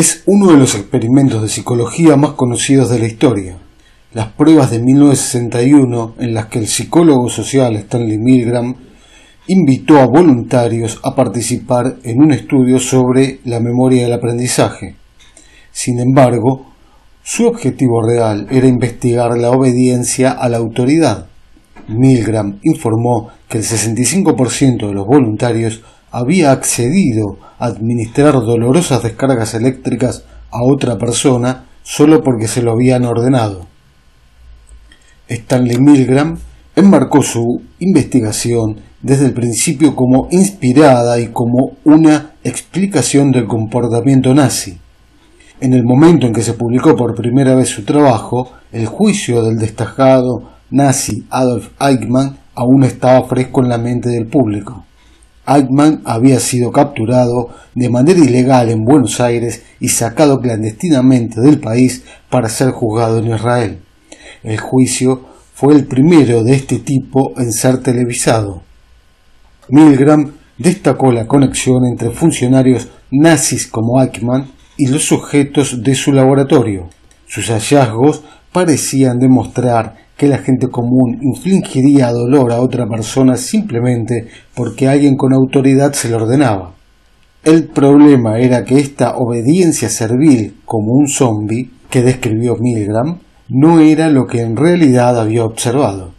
Es uno de los experimentos de psicología más conocidos de la historia. Las pruebas de 1961 en las que el psicólogo social Stanley Milgram invitó a voluntarios a participar en un estudio sobre la memoria del aprendizaje. Sin embargo, su objetivo real era investigar la obediencia a la autoridad. Milgram informó que el 65% de los voluntarios había accedido a administrar dolorosas descargas eléctricas a otra persona solo porque se lo habían ordenado. Stanley Milgram enmarcó su investigación desde el principio como inspirada y como una explicación del comportamiento nazi. En el momento en que se publicó por primera vez su trabajo, el juicio del destacado nazi Adolf Eichmann aún estaba fresco en la mente del público. Eichmann había sido capturado de manera ilegal en Buenos Aires y sacado clandestinamente del país para ser juzgado en Israel. El juicio fue el primero de este tipo en ser televisado. Milgram destacó la conexión entre funcionarios nazis como Eichmann y los sujetos de su laboratorio. Sus hallazgos parecían demostrar que la gente común infligiría dolor a otra persona simplemente porque alguien con autoridad se lo ordenaba. El problema era que esta obediencia servil como un zombi que describió Milgram no era lo que en realidad había observado.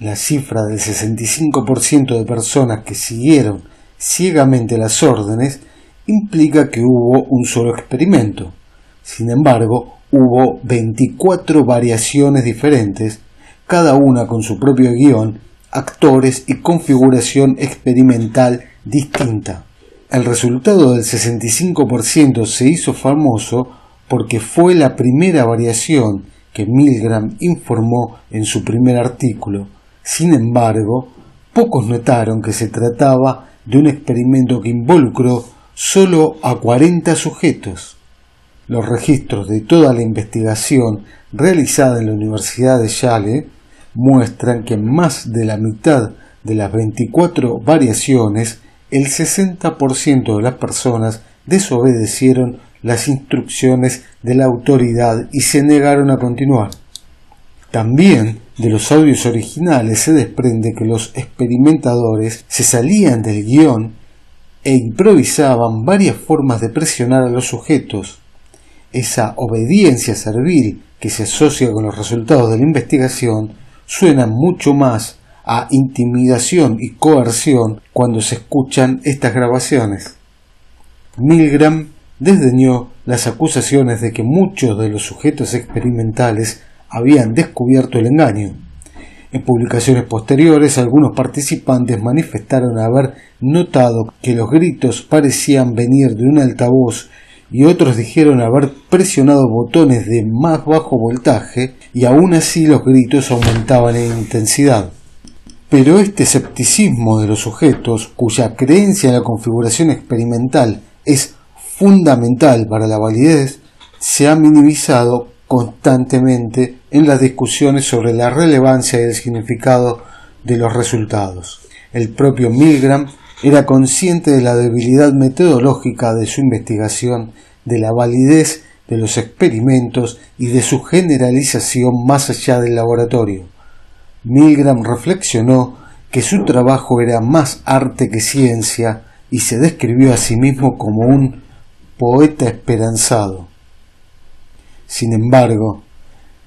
La cifra del 65% de personas que siguieron ciegamente las órdenes implica que hubo un solo experimento. Sin embargo, hubo 24 variaciones diferentes cada una con su propio guion, actores y configuración experimental distinta. El resultado del 65% se hizo famoso porque fue la primera variación que Milgram informó en su primer artículo. Sin embargo, pocos notaron que se trataba de un experimento que involucró solo a 40 sujetos. Los registros de toda la investigación realizada en la Universidad de Yale muestran que en más de la mitad de las 24 variaciones, el 60% de las personas desobedecieron las instrucciones de la autoridad y se negaron a continuar. También de los audios originales se desprende que los experimentadores se salían del guion e improvisaban varias formas de presionar a los sujetos. Esa obediencia servil que se asocia con los resultados de la investigación suena mucho más a intimidación y coerción cuando se escuchan estas grabaciones. Milgram desdeñó las acusaciones de que muchos de los sujetos experimentales habían descubierto el engaño. En publicaciones posteriores, algunos participantes manifestaron haber notado que los gritos parecían venir de un altavoz y otros dijeron haber presionado botones de más bajo voltaje y aún así los gritos aumentaban en intensidad. Pero este escepticismo de los sujetos, cuya creencia en la configuración experimental es fundamental para la validez, se ha minimizado constantemente en las discusiones sobre la relevancia y el significado de los resultados. El propio Milgram era consciente de la debilidad metodológica de su investigación, de la validez de los experimentos y de su generalización más allá del laboratorio. Milgram reflexionó que su trabajo era más arte que ciencia y se describió a sí mismo como un poeta esperanzado. Sin embargo,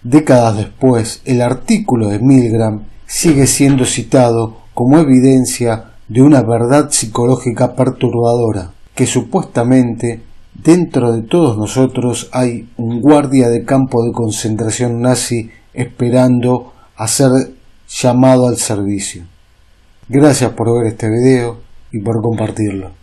décadas después, el artículo de Milgram sigue siendo citado como evidencia de una verdad psicológica perturbadora, que supuestamente dentro de todos nosotros hay un guardia de campo de concentración nazi esperando a ser llamado al servicio. Gracias por ver este video y por compartirlo.